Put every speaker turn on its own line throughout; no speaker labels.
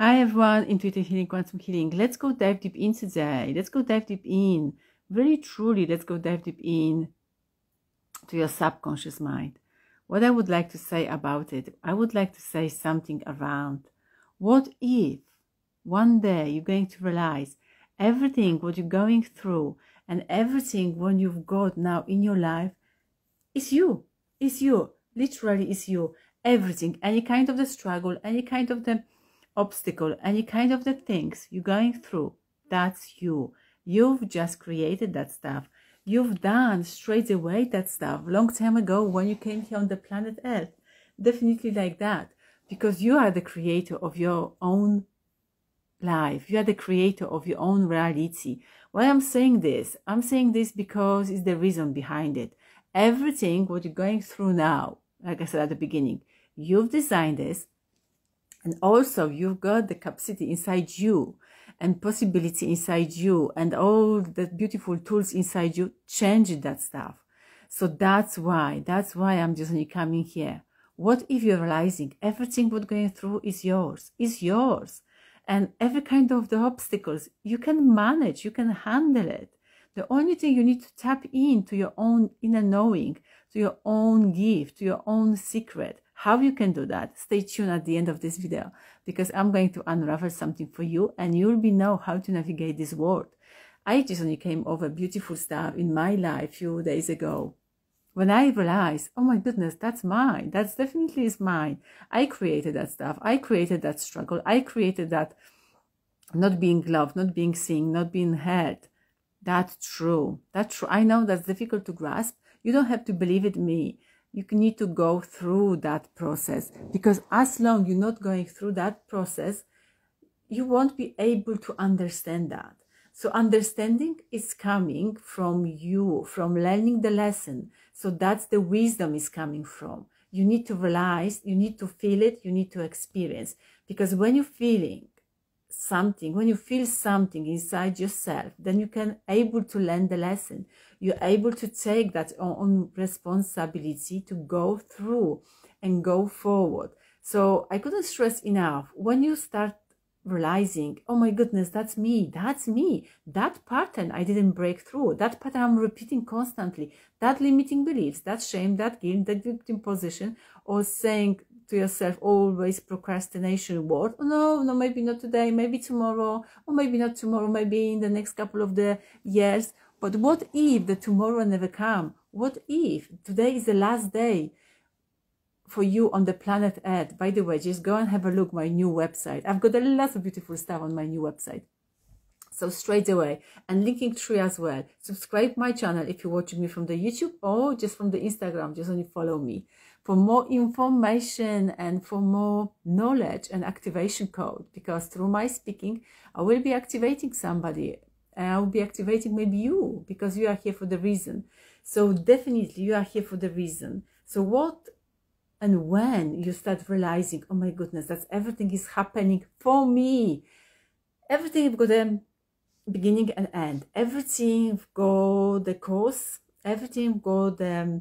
Hi everyone, intuitive healing, quantum healing. Let's go dive deep in today. Let's go dive deep in. Very truly, let's go dive deep in to your subconscious mind. What I would like to say about it, I would like to say something around what if one day you're going to realize everything what you're going through and everything what you've got now in your life is you. Is you. Literally is you. Everything. Any kind of the struggle, any kind of the obstacle, any kind of the things you're going through, that's you. You've just created that stuff. You've done straight away that stuff long time ago when you came here on the planet Earth. Definitely like that. Because you are the creator of your own life. You are the creator of your own reality. Why I'm saying this? I'm saying this because it's the reason behind it. Everything what you're going through now, like I said at the beginning, you've designed this and also you've got the capacity inside you and possibility inside you and all the beautiful tools inside you change that stuff. So that's why, that's why I'm just coming here. What if you're realizing everything what going through is yours, is yours. And every kind of the obstacles you can manage, you can handle it. The only thing you need to tap into your own inner knowing, to your own gift, to your own secret, how you can do that, stay tuned at the end of this video because I'm going to unravel something for you and you'll be know how to navigate this world. I just only came over beautiful stuff in my life few days ago. When I realized, oh my goodness, that's mine. That's definitely is mine. I created that stuff. I created that struggle. I created that not being loved, not being seen, not being heard. That's true. That's true. I know that's difficult to grasp. You don't have to believe it me you need to go through that process. Because as long you're not going through that process you won't be able to understand that. So understanding is coming from you from learning the lesson. So that's the wisdom is coming from. You need to realize you need to feel it you need to experience. Because when you're feeling something when you feel something inside yourself then you can able to learn the lesson. You're able to take that on responsibility to go through and go forward. So i couldn't stress enough when you start realizing oh my goodness that's me that's me that pattern i didn't break through that pattern i'm repeating constantly that limiting beliefs that shame that guilt that victim position or saying to yourself always procrastination. Word oh, no no maybe not today maybe tomorrow or maybe not tomorrow maybe in the next couple of the years. But what if the tomorrow never come? What if today is the last day for you on the planet earth? By the way just go and have a look my new website. I've got a lot of beautiful stuff on my new website. So straight away and linking tree as well. Subscribe my channel if you're watching me from the youtube or just from the instagram. Just only follow me for more information and for more knowledge and activation code because through my speaking i will be activating somebody and i will be activating maybe you because you are here for the reason. So definitely you are here for the reason. So what and when you start realizing oh my goodness that everything is happening for me. Everything got a beginning and end. Everything got the course everything got the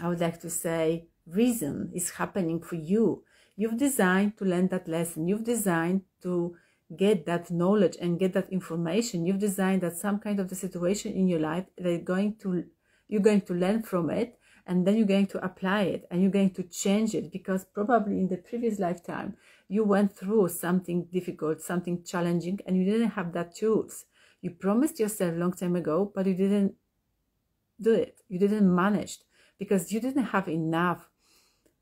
I would like to say reason is happening for you. You've designed to learn that lesson. You've designed to get that knowledge and get that information. You've designed that some kind of the situation in your life that you're going to you're going to learn from it and then you're going to apply it and you're going to change it because probably in the previous lifetime you went through something difficult, something challenging and you didn't have that tools. You promised yourself a long time ago, but you didn't do it. You didn't manage because you didn't have enough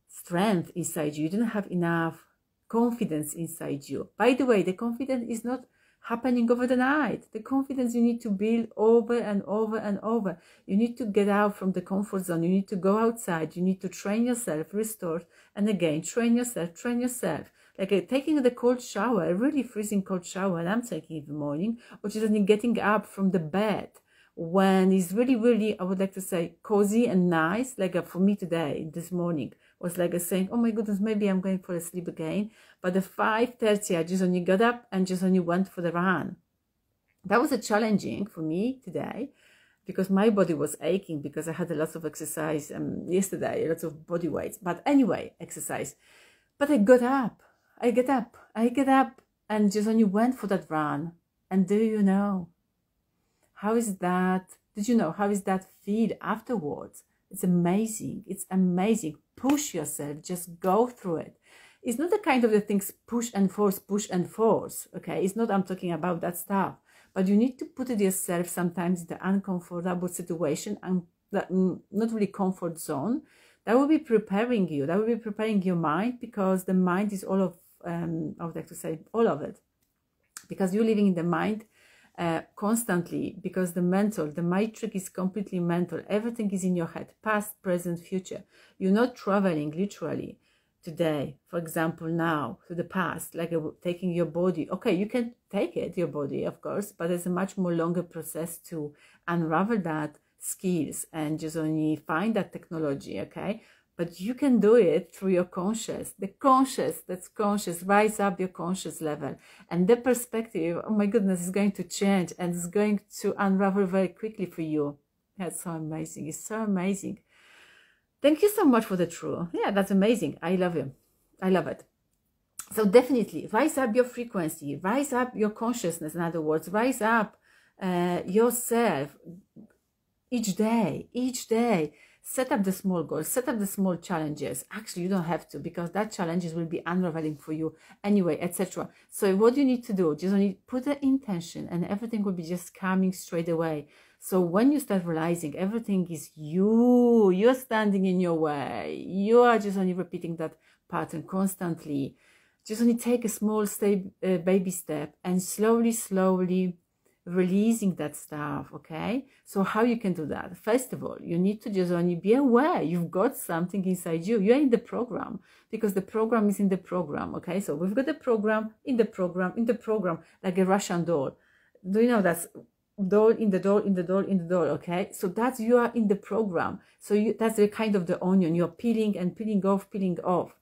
strength inside you. You didn't have enough confidence inside you. By the way, the confidence is not happening over the night. The confidence you need to build over and over and over. You need to get out from the comfort zone. You need to go outside. You need to train yourself, restore, and again, train yourself, train yourself. Like uh, taking the cold shower, a really freezing cold shower, and I'm taking it in the morning, or just getting up from the bed when it's really, really, I would like to say cozy and nice, like uh, for me today, this morning, was like a saying, oh my goodness, maybe I'm going for a sleep again. But at 5.30, I just only got up and just only went for the run. That was a challenging for me today because my body was aching because I had a lot of exercise um, yesterday, lots of body weights. But anyway, exercise. But I got up. I get up I get up and just only went for that run. And do you know? How is that? Did you know how is that feel afterwards? It's amazing. It's amazing. Push yourself. Just go through it. It's not the kind of the things push and force, push and force. Okay. It's not, I'm talking about that stuff, but you need to put it yourself sometimes in the uncomfortable situation and mm, not really comfort zone. That will be preparing you. That will be preparing your mind because the mind is all of, um, I would like to say all of it because you're living in the mind uh, constantly because the mental, the matrix is completely mental. Everything is in your head, past, present, future. You're not traveling literally today, for example, now to the past, like taking your body. Okay, you can take it, your body, of course, but it's a much more longer process to unravel that skills and just only find that technology. Okay, but you can do it through your conscious the conscious that's conscious rise up your conscious level. And the perspective oh my goodness is going to change and it's going to unravel very quickly for you. That's so amazing. It's so amazing. Thank you so much for the true. Yeah that's amazing. I love you. I love it. So definitely rise up your frequency rise up your consciousness in other words rise up uh, yourself each day each day set up the small goals set up the small challenges. Actually you don't have to because that challenges will be unraveling for you anyway etc so what you need to do just only put the intention and everything will be just coming straight away. So when you start realizing everything is you you're standing in your way you are just only repeating that pattern constantly. Just only take a small step uh, baby step and slowly slowly releasing that stuff okay? So how you can do that? First of all you need to just only be aware you've got something inside you. You're in the program because the program is in the program okay? So we've got the program in the program in the program like a russian doll. Do you know that's doll in the doll in the doll in the doll okay? So that's you are in the program. So you that's the kind of the onion. You're peeling and peeling off peeling off.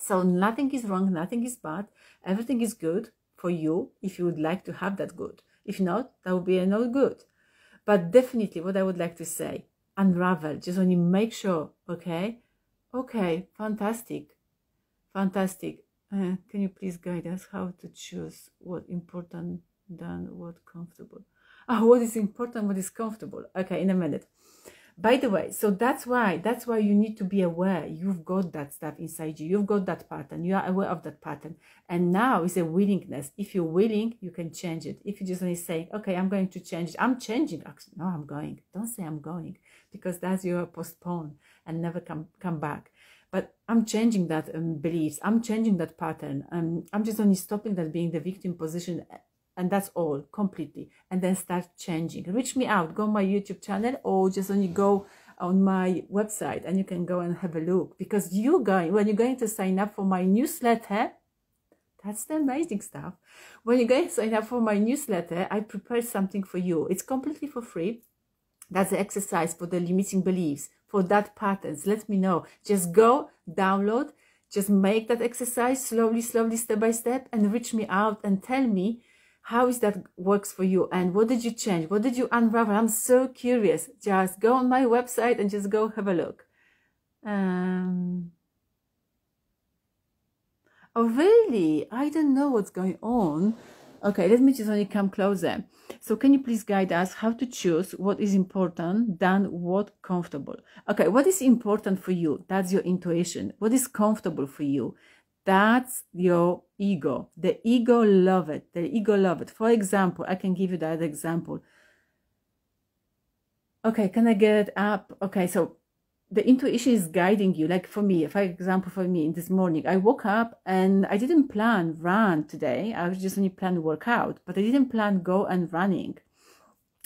So nothing is wrong nothing is bad. Everything is good for you if you would like to have that good if not, that would be no good. But definitely what I would like to say, unravel, just only make sure, okay? Okay, fantastic, fantastic. Uh, can you please guide us how to choose what important than what comfortable? Ah, what is important, what is comfortable? Okay, in a minute by the way so that's why that's why you need to be aware you've got that stuff inside you you've got that pattern you are aware of that pattern. And now is a willingness. If you're willing you can change it. If you just only say okay i'm going to change it i'm changing Actually, no i'm going. Don't say i'm going because that's your postpone and never come come back. But i'm changing that um, beliefs. I'm changing that pattern. Um, i'm just only stopping that being the victim position and that's all completely and then start changing. Reach me out. Go on my youtube channel or just only go on my website and you can go and have a look. Because you're going when you're going to sign up for my newsletter that's the amazing stuff. When you're going to sign up for my newsletter i prepare something for you. It's completely for free. That's the exercise for the limiting beliefs for that patterns. Let me know. Just go download. Just make that exercise slowly slowly step by step and reach me out and tell me how is that works for you? And what did you change? What did you unravel? I'm so curious. Just go on my website and just go have a look. Um oh really? I don't know what's going on. Okay let me just only come closer. So can you please guide us how to choose what is important than what comfortable? Okay what is important for you? That's your intuition. What is comfortable for you that's your ego. The ego love it. The ego love it. For example, I can give you that example. Okay, can I get up? Okay, so the intuition is guiding you. Like for me, for example, for me in this morning, I woke up and I didn't plan run today. I was just only plan workout, but I didn't plan go and running.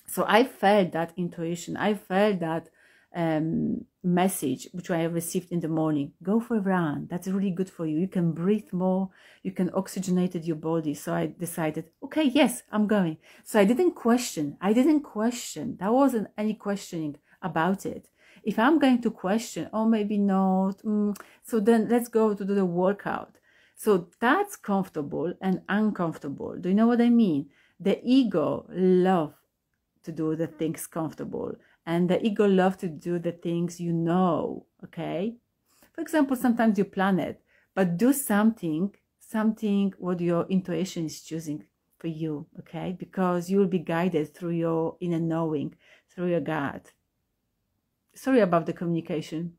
So I felt that intuition. I felt that um, message which I received in the morning. Go for a run. That's really good for you. You can breathe more. You can oxygenate your body. So I decided, okay, yes, I'm going. So I didn't question. I didn't question. There wasn't any questioning about it. If I'm going to question, oh, maybe not. Mm, so then let's go to do the workout. So that's comfortable and uncomfortable. Do you know what I mean? The ego love to do the things comfortable and the ego love to do the things you know okay for example sometimes you plan it but do something something what your intuition is choosing for you, okay? Because you will be guided through your inner knowing, through your gut. Sorry about the communication.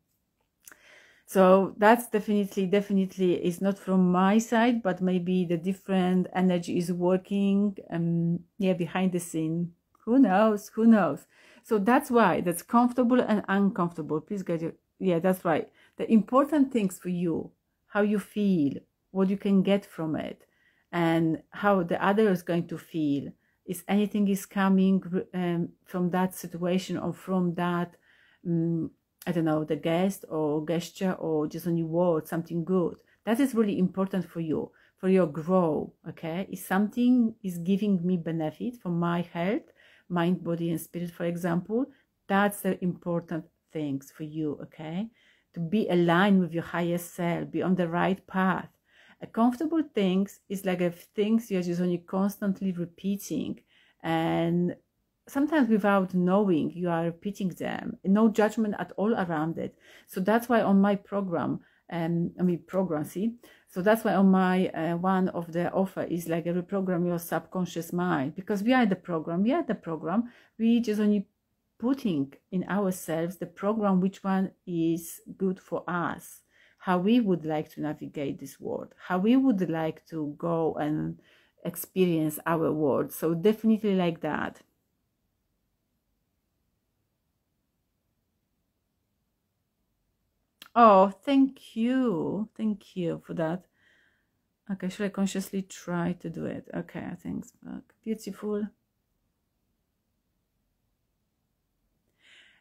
So that's definitely, definitely is not from my side, but maybe the different energy is working, um, yeah, behind the scene. Who knows? Who knows? So that's why that's comfortable and uncomfortable. Please get your, yeah, that's right. The important things for you, how you feel, what you can get from it, and how the other is going to feel. Is anything is coming um, from that situation or from that um, I don't know, the guest or gesture or just a new word, something good. That is really important for you, for your grow, okay? If something is giving me benefit for my health, mind, body, and spirit, for example, that's the important things for you, okay? To be aligned with your highest self, be on the right path. A comfortable things is like a things you're just only constantly repeating and sometimes without knowing you are repeating them no judgment at all around it so that's why on my program um i mean program see so that's why on my uh, one of the offer is like reprogram your subconscious mind because we are the program we are the program. We just only putting in ourselves the program which one is good for us how we would like to navigate this world how we would like to go and experience our world. So definitely like that Oh, thank you. Thank you for that. Okay, should I consciously try to do it? Okay, thanks. Beautiful.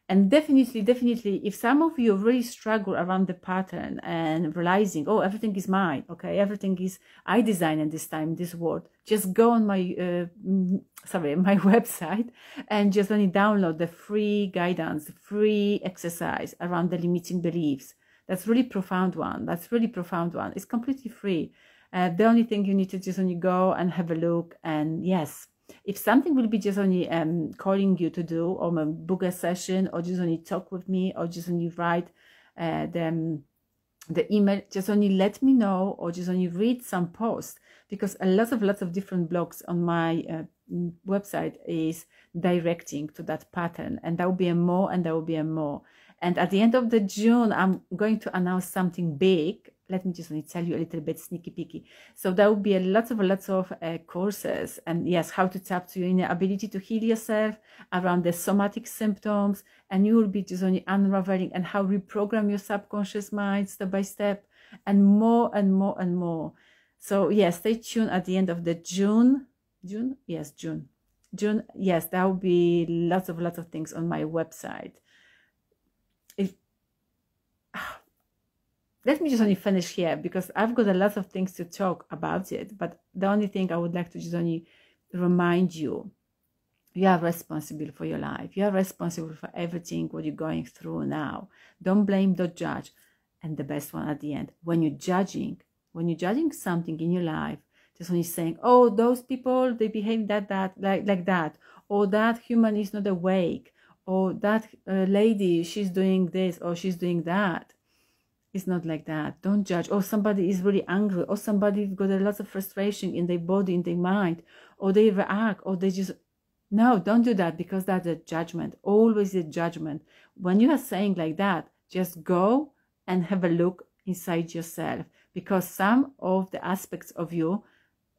And definitely, definitely, if some of you really struggle around the pattern and realizing, oh, everything is mine, okay, everything is I design in this time, this world, just go on my, uh, sorry, my website and just only download the free guidance, free exercise around the limiting beliefs that's really profound one. That's really profound one. It's completely free. Uh, the only thing you need to do just only go and have a look. And yes, if something will be just only um, calling you to do, or book a session, or just only talk with me, or just only write uh, the, um, the email, just only let me know, or just only read some posts, because a lot of lots of different blogs on my uh, website is directing to that pattern, and there will be a more, and there will be a more. And at the end of the June, I'm going to announce something big. Let me just tell you a little bit sneaky peeky. So there will be a lots of lots of uh, courses and yes, how to tap to your inner ability to heal yourself around the somatic symptoms, and you will be just only unraveling and how reprogram your subconscious mind step by step, and more and more and more. So yes, stay tuned at the end of the June. June, yes, June, June. Yes, there will be lots of lots of things on my website let me just only finish here because I've got a lot of things to talk about it. But the only thing I would like to just only remind you, you are responsible for your life. You are responsible for everything what you're going through now. Don't blame, don't judge. And the best one at the end, when you're judging, when you're judging something in your life, just only saying, oh, those people, they behave that, that, like, like that. Or that human is not awake. Or that uh, lady, she's doing this or she's doing that it's not like that. Don't judge. Or somebody is really angry, or somebody got a lot of frustration in their body, in their mind, or they react, or they just no, don't do that because that's a judgment. Always a judgment. When you are saying like that, just go and have a look inside yourself because some of the aspects of you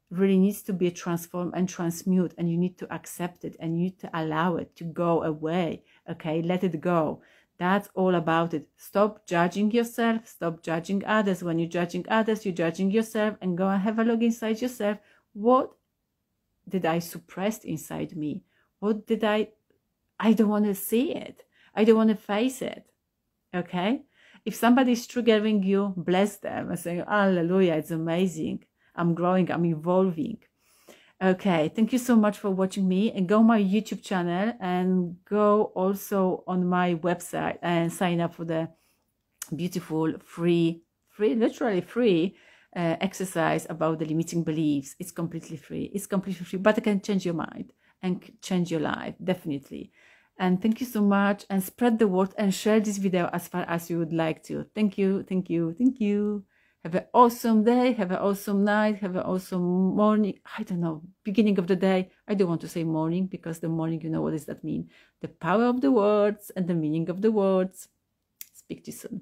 really needs to be transformed and transmute and you need to accept it and you need to allow it to go away okay let it go that's all about it. Stop judging yourself. Stop judging others. When you're judging others, you're judging yourself and go and have a look inside yourself. What did I suppress inside me? What did I, I don't want to see it. I don't want to face it. Okay. If somebody is triggering you, bless them and say, hallelujah, it's amazing. I'm growing. I'm evolving. Okay, thank you so much for watching me and go my YouTube channel and go also on my website and sign up for the beautiful free, free, literally free uh, exercise about the limiting beliefs. It's completely free. It's completely free, but it can change your mind and change your life, definitely. And thank you so much and spread the word and share this video as far as you would like to. Thank you, thank you, thank you. Have an awesome day. Have an awesome night. Have an awesome morning. I don't know. Beginning of the day. I don't want to say morning because the morning, you know, what does that mean? The power of the words and the meaning of the words. Speak to you soon.